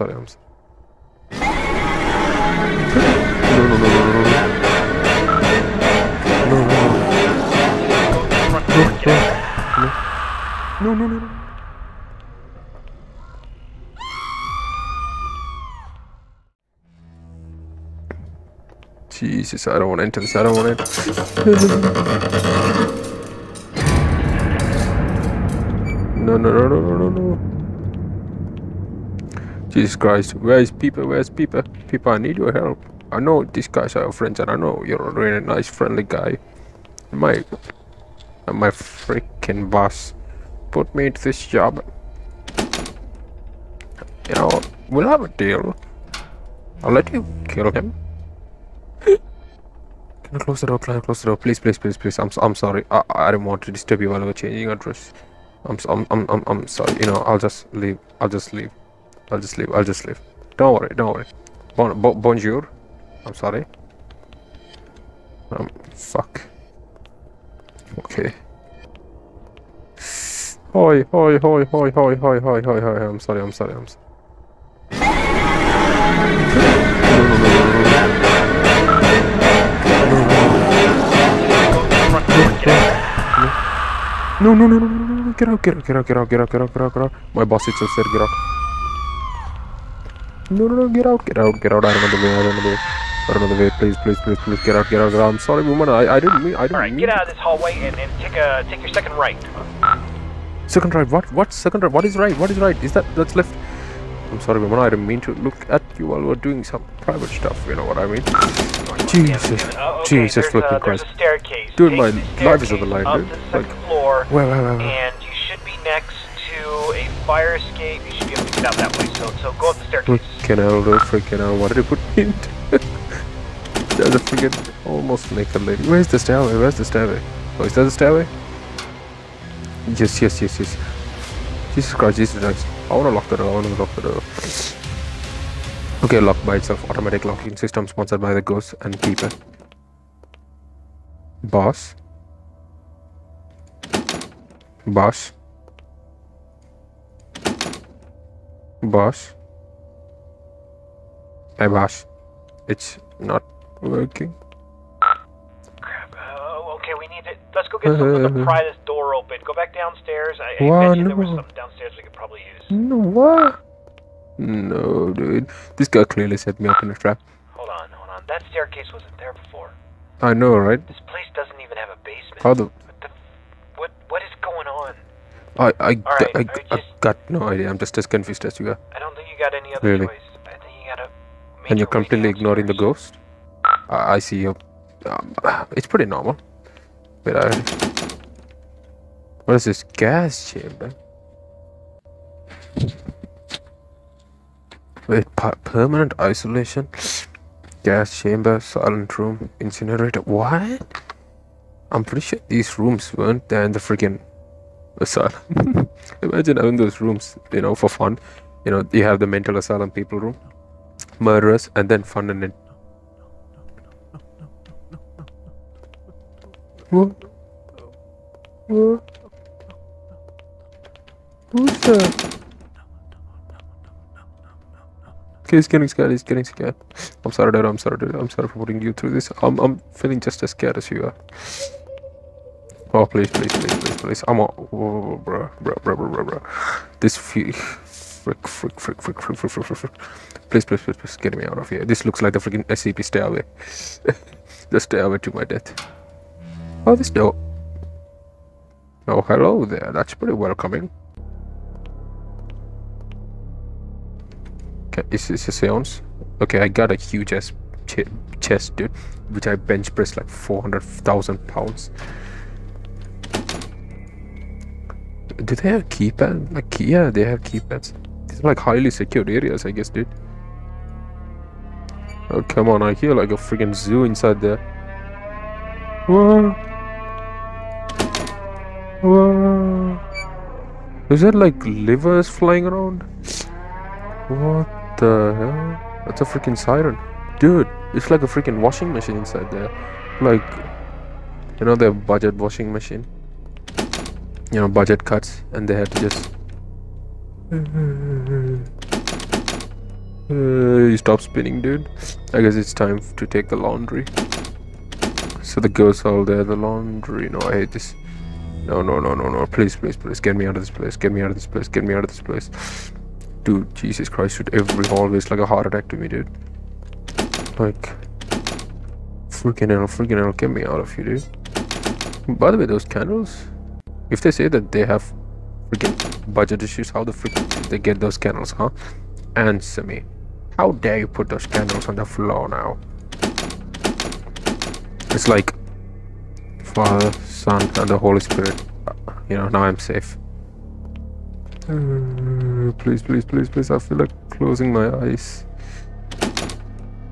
No, no, no, no, no, no. No, no, no. Front door. No, no, no, no. Jesus, I don't want to enter this. I don't want to. No, no, no, no, no, no, no. Jesus Christ, where is Peeper? Where's Peeper? Peeper, I need your help. I know these guys are your friends, and I know you're a really nice, friendly guy. My, my freaking boss put me into this job. You know, we'll have a deal. I'll let you kill him. Can I close the door? Can I close the door? Please, please, please, please. I'm, I'm sorry. I, I didn't want to disturb you while we were changing address. I'm, I'm, I'm, I'm, I'm sorry. You know, I'll just leave. I'll just leave. I'll just leave. I'll just leave. Don't worry. Don't worry. Bon, bo, bonjour. I'm sorry. Um, fuck. Okay. Hoi, hoi, hoi, hoi, hoi, hoi, hoi, hoi, hoi. I'm sorry. I'm sorry. I'm sorry. No, no, no, no, no, no, get out, get out, get out, get out, get out, get out, get out, get out. My boss itself said get out. No, no, no, get out, get out, get out. I don't know the way, I don't know the way. I don't know the way. Please, please, please, please, get out, get out, get out. I'm sorry, woman. I, I didn't mean, I didn't All right, mean. get out of this hallway and, and take a take your second right. Second right. What? What? Second right. What is right? What is right? Is that that's left? I'm sorry, woman. I didn't mean to look at you while we're doing some private stuff. You know what I mean? Jesus, Uh, okay, Jesus there's flipping a, there's Christ. Dude, Take my life is on the line, dude. the Like- floor, Where, where, where, where? and you should be next to a fire escape. You should be out that way. So, so go up the staircase. Freaking hell, dude. Freaking. What did you put me into? There's a freaking almost naked lady. Where's the stairway? Where's the stairway? Oh, is that the stairway? Yes, yes, yes, yes. Jesus Christ, Jesus Christ. I wanna lock the door. I wanna lock the door. Okay, lock by itself. Automatic locking system sponsored by the Ghost and Keeper. Boss. Boss. Boss. Hey, boss. It's not working. Uh, okay, we need to. Let's go get something to pry this door open. Go back downstairs. I, I Why bet you there was no? something downstairs we could probably use. No, what? No, dude. This guy clearly set me up in a trap. Hold on, hold on. That staircase wasn't there before. I know, right? This place doesn't even have a basement. How the... I, I, Alright, I, I just- got no idea. I'm just as confused as you are. I don't think you got any other Really? choice. I think you gotta. And you're completely ignoring the ghost? I, I see you. Um, it's pretty normal. But I... What is this? Gas chamber? Wait, permanent isolation? Gas chamber, silent room, incinerator. What? I'm pretty sure these rooms weren't there in the freaking asylum. Imagine having those rooms, you know, for fun. You know, you have the mental asylum people room, murderers, and then fun and then. What? What? Who's that? Okay, he's getting scared. He's getting scared. I'm sorry, Dad. I'm sorry, Dad. I'm sorry for putting you through this. I'm, I'm feeling just as scared as you are. Oh, please, please, please, please, please. I'm a. Whoa, oh, oh, oh, bro, bro, bro, bro, bro, bro. This feel. Frick, frick, frick, frick, frick, frick, frick, frick, frick. Please, please, please, please, get me out of here. This looks like the freaking SCP stairway. the stairway to my death. Oh, this door. Oh, hello there. That's pretty welcoming. Okay, is this a seance? Okay, I got a huge ass ch- chest, dude, which I bench press like 400,000 pounds. Do they have keypad? Like, yeah, they have keypads. These are like highly secured areas, I guess, dude. Oh, come on, I hear like a freaking zoo inside there. What? Is that like livers flying around? What the hell? That's a freaking siren. Dude, it's like a freaking washing machine inside there. Like, you know, their budget washing machine. You know, budget cuts, and they had to just. Uh, you stop spinning, dude. I guess it's time to take the laundry. So the girls all there, the laundry. No, I hate this. No, no, no, no, no. Please, please, please. Get me out of this place. Get me out of this place. Get me out of this place. Dude, Jesus Christ, dude. Every hallway is like a heart attack to me, dude. Like, freaking hell, freaking hell. Get me out of here, dude. By the way, those candles, if they say that they have freaking budget issues, how the frick did they get those candles, huh? Answer me. How dare you put those candles on the floor now? It's like Father, Son, and the Holy Spirit. You know, now I'm safe. Uh, please, please, please, please. I feel like closing my eyes.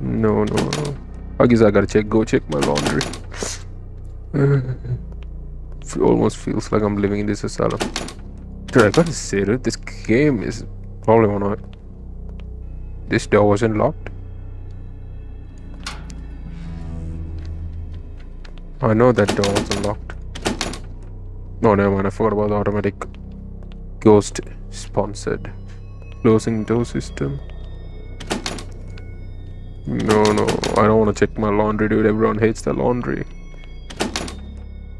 No, no, no. I guess I gotta check. Go check my laundry. Almost feels like I'm living in this asylum. Dude, I gotta say, dude, this game is probably one of this door wasn't locked. I know that door wasn't locked. No, never mind. I forgot about the automatic ghost sponsored closing door system. No, no. I don't want to check my laundry, dude. Everyone hates the laundry.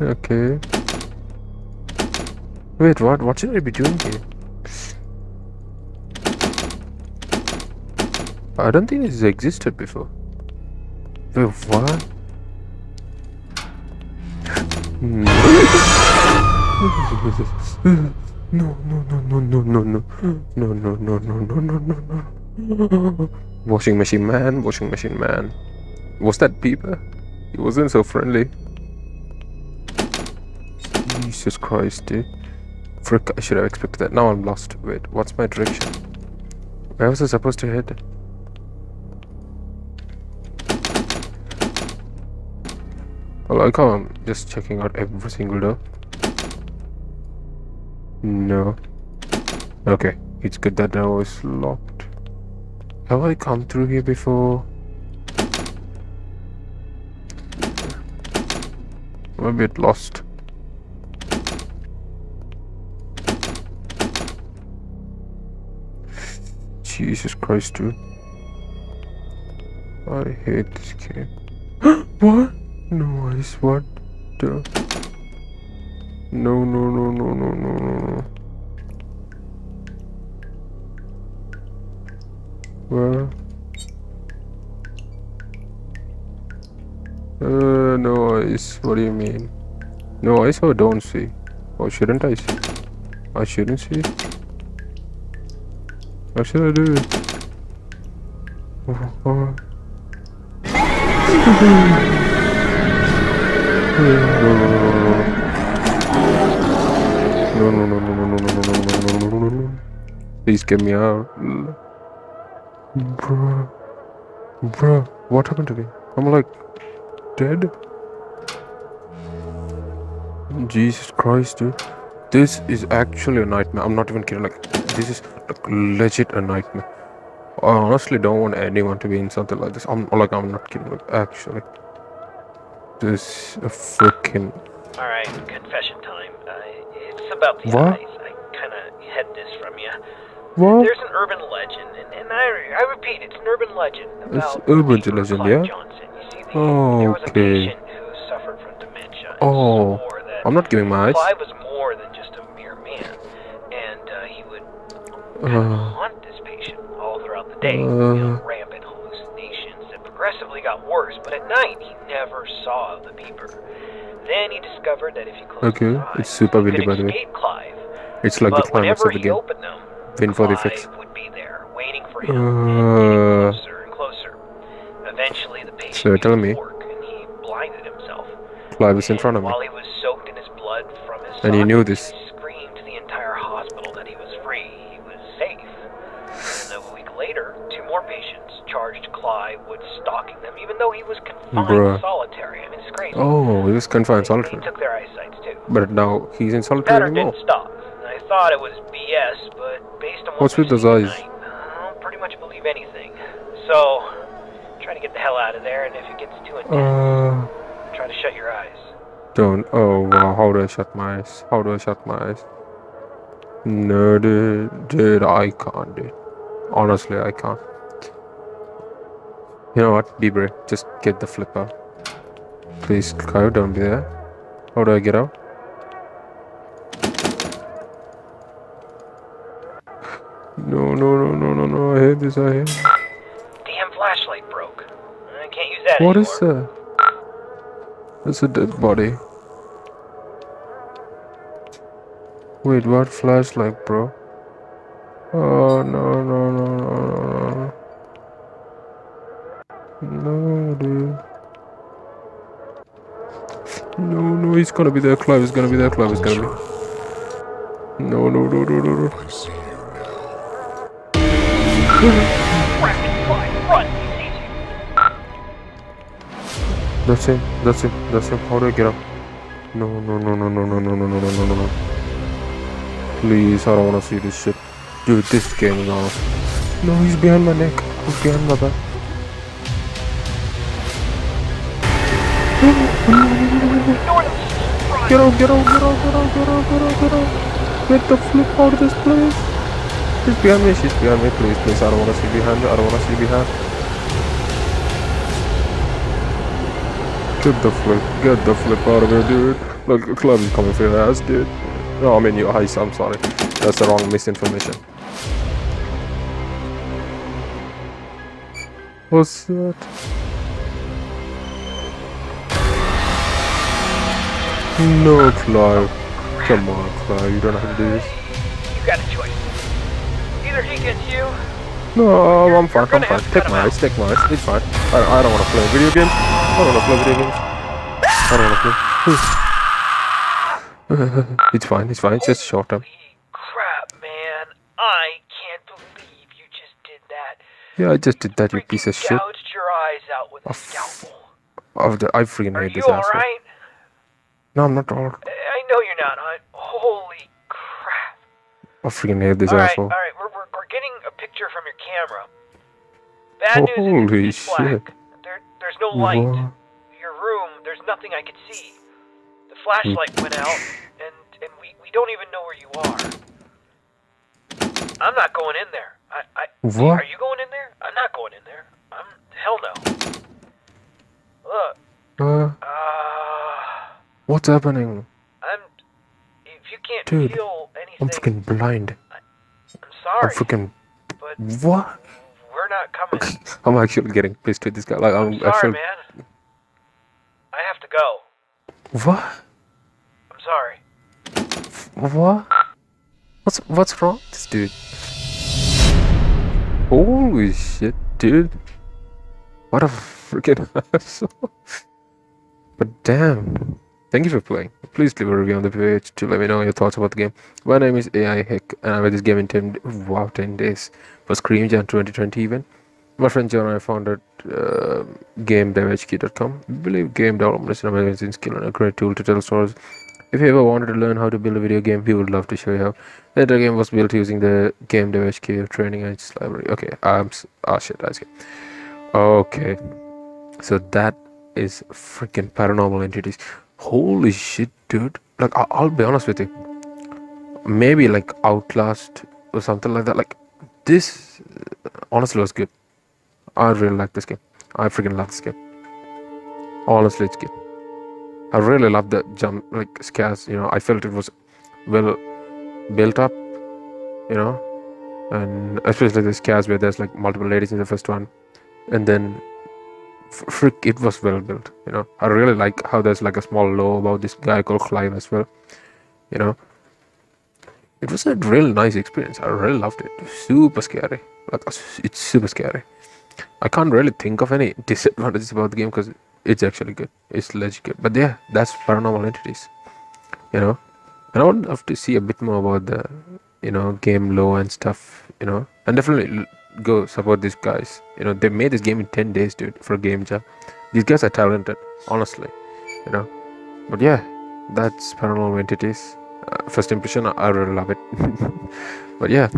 Okay. Wait, what? What should I be doing here? I don't think this existed before. Wait, what? No. Hmm. No, no, no, no, no, no, no, no, no, no, no, no, no, no, no. Washing machine man, washing machine man. Was that Peeper? He wasn't so friendly. Jesus Christ, dude. Frick, I should have expected that. Now I'm lost. Wait, what's my direction? Where was I supposed to head? I like how I'm just checking out every single door. No. Okay, it's good that door is locked. Have I come through here before? I'm a bit lost. Jesus Christ, dude. I hate this game. what? No, I what the? No, no, no, no, no, no, no, no. Where? Uh, no ice. What do you mean? No ice or don't see? Or shouldn't I see? I shouldn't see? What should I do? Oh, oh. No, no, no, no, no, no, no, no, no, no, no, no. Please get me out. Bruh. Bruh. What happened to me? I'm like dead. Jesus Christ, dude. This is actually a nightmare. I'm not even kidding. Like, this is legit a nightmare. I honestly don't want anyone to be in something like this. I'm like, I'm not kidding. Like, actually. This is a freaking. Alright, confession time. Uh, it's about the what? eyes. I kind of hid this from you. What? There's an urban legend, and, and I, I repeat, it's an urban legend It's about urban Peter legend, Clive yeah? Johnson. You see, the, Oh, there was a okay. patient who suffered from dementia. Oh, I'm not giving my eyes. Clive was more than just haunt this patient all throughout the day. Uh. you know, rampant hallucinations that progressively got worse, but at night he never saw the peeper. Then he discovered that if he closed Okay, his eyes, it's super he windy, could by the way. Clive. it's like the climax of the he game. opened them, Win for the fix. would be there, waiting for him, Uh, getting closer and closer. Eventually, the patient So began me- to work, and he blinded himself. Clive is in front of me. While he was soaked in his blood from his And he knew this. He screamed to the entire hospital that he was free, he was safe. And a week later, two more patients charged with stalking them, even though he was confined Bruh. solitary. I mean, it's crazy. Oh, he was confined solitary. They took their eyesight too. But now he's in solitary Pattern anymore. didn't stop. I thought it was BS, but based on what What's with those eyes? tonight, I don't pretty much believe anything. So, try to get the hell out of there, and if it gets too intense, Uh, try to shut your eyes. don't. Oh, wow. How do I shut my eyes? How do I shut my eyes? No, dude. Dude, I can't, dude. Honestly, I can't. You know what? Be brave. Just get the flip out. Please, Kyle, don't be there. How do I get out? No, no, no, no, no, no. I hate this. I hate. Damn flashlight broke. I can't use that What anymore. is that? That's a dead body. Wait, what flashlight, bro? Oh no no no no no no no dude. No no he's gonna be there, Clive is gonna be there, Clive is gonna be No no no no no no I see you now. Run! You. That's him, that's him, that's him. How do I get up? No no no no no no no no no no no no Please, I don't wanna see this shit. Dude, this game is on. No, he's behind my neck. He's behind my back. Get out, get out, get out, get out, get out, get out, get out. Get the flip out of this place. She's behind me, she's behind me. Please, please, I don't wanna see behind me. I don't wanna see behind. Get the flip, get the flip out of here, dude. Look, the club is coming for your ass, dude. No, I mean your eyes, I'm sorry. That's the wrong misinformation. What's that? No, Clive. Come on, Clive. You don't have to do this. You got a choice. Either he gets you, No, I'm fine. I'm fine. Take my eyes. Take my eyes. It's fine. I, I don't want to play a video games. I don't want to play video games. I don't want to play. it's fine. It's fine. It's just short term. Crap, man. I can't believe you just did that. Yeah, I just did that. You piece of shit. gouged your eyes out with a scalpel. Of the, I freaking you this asshole. alright? No, I'm not all. I know you're not, huh? Holy crap. I freaking hate this Alright, asshole. alright, we're, we're, we're getting a picture from your camera. Bad news Holy is it's black. There, there's no light. What? Your room, there's nothing I can see. The flashlight went out, and, and we, we don't even know where you are. I'm not going in there. I, I, What? Are you going in there? I'm not going in there. I'm, hell no. Look, Uh, uh, what's happening? I'm, if you can't Dude, feel I'm anything, freaking blind. I'm I'm freaking. but What? we're not coming. I'm actually getting pissed with this guy. Like, I'm I'm sorry, actually. man. I have to go. What? I'm sorry. What? What's what's wrong with this dude? Holy shit, dude. What a freaking asshole. But damn. Thank you for playing. Please leave a review on the page to let me know your thoughts about the game. My name is Al Heck and I made this game in 10 wow 10 days for Scream Jam 2020 event. My friend John and I founded uh, GameDevHQ.com. We believe game development is an amazing skill and a great tool to tell stories. If you ever wanted to learn how to build a video game, we would love to show you how. The game was built using the Game Dev HQ training and its library. Okay, I'm s- oh shit, good. Okay, so that is freaking paranormal entities. Holy shit, dude! Like I- I'll be honest with you, maybe like Outlast or something like that. Like this, uh, honestly, was good. I really like this game. I freaking love this game. Honestly, it's good. I really love the jump like scares. You know, I felt it was well built up. You know, and especially the scares where there's like multiple ladies in the first one, and then frick, it was well built. You know, I really like how there's like a small law about this guy called Clive as well. You know, it was a real nice experience. I really loved it. Super scary. Like it's super scary. I can't really think of any disadvantages about the game because it's actually good. It's legit good. But yeah, that's paranormal entities. You know, and I would love to see a bit more about the, you know, game lore and stuff. You know, and definitely go support these guys. You know, they made this game in ten days, dude, for game jam. These guys are talented, honestly. You know, but yeah, that's paranormal entities. Uh, first impression, I, I really love it. but yeah,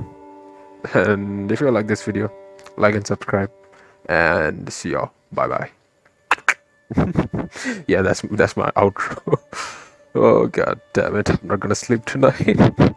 and if you like this video, like and subscribe, and see y'all. Bye bye. yeah, that's that's my outro. oh god damn it! I'm not gonna sleep tonight.